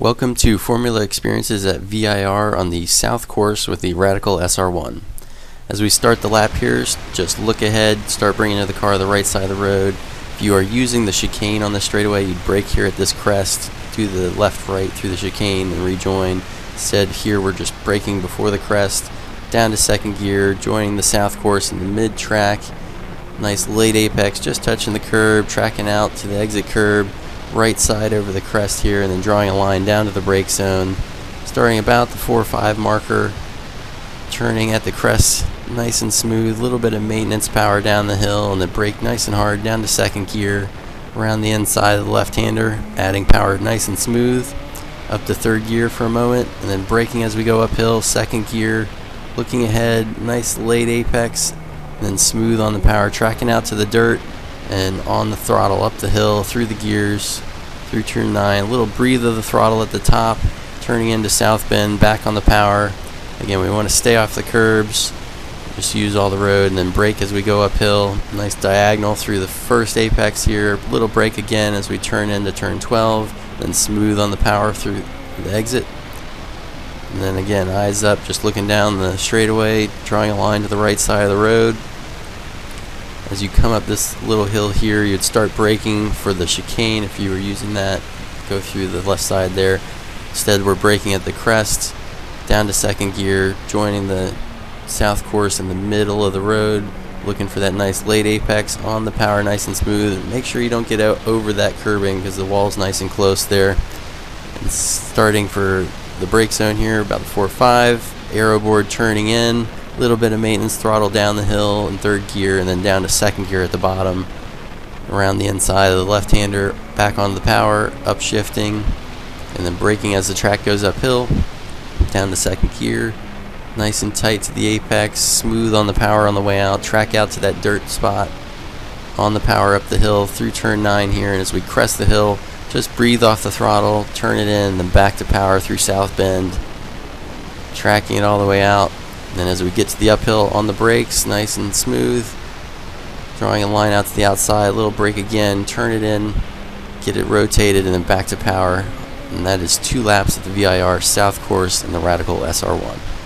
Welcome to Formula Experiences at VIR on the south course with the Radical SR1. As we start the lap here, just look ahead, start bringing to the car the right side of the road. If you are using the chicane on the straightaway, you'd brake here at this crest, do the left-right through the chicane and rejoin. Instead here we're just braking before the crest, down to second gear, joining the south course in the mid-track. Nice late apex, just touching the curb, tracking out to the exit curb, right side over the crest here, and then drawing a line down to the brake zone. Starting about the 4 or 5 marker, turning at the crest nice and smooth, little bit of maintenance power down the hill, and then brake nice and hard down to second gear, around the inside of the left-hander, adding power nice and smooth, up to third gear for a moment, and then braking as we go uphill, second gear, looking ahead, nice late apex, then smooth on the power, tracking out to the dirt and on the throttle up the hill through the gears through turn 9. A little breathe of the throttle at the top, turning into South Bend, back on the power. Again, we want to stay off the curbs, just use all the road, and then brake as we go uphill. Nice diagonal through the first apex here. Little brake again as we turn into turn 12, then smooth on the power through the exit. And then again, eyes up, just looking down the straightaway, drawing a line to the right side of the road. As you come up this little hill here, you'd start braking for the chicane if you were using that. Go through the left side there. Instead, we're braking at the crest, down to second gear, joining the south course in the middle of the road, looking for that nice late apex on the power, nice and smooth. Make sure you don't get out over that curbing because the wall's nice and close there. And starting for the brake zone here, about the 4-5, aero board turning in, little bit of maintenance throttle down the hill in third gear, and then down to second gear at the bottom, around the inside of the left-hander, back on the power, upshifting, and then braking as the track goes uphill, down to second gear, nice and tight to the apex, smooth on the power on the way out, track out to that dirt spot, on the power up the hill through turn 9 here, and as we crest the hill, just breathe off the throttle, turn it in, then back to power through South Bend. Tracking it all the way out. And then as we get to the uphill on the brakes, nice and smooth. Drawing a line out to the outside, a little brake again, turn it in, get it rotated, and then back to power. And that is two laps at the VIR South Course in the Radical SR1.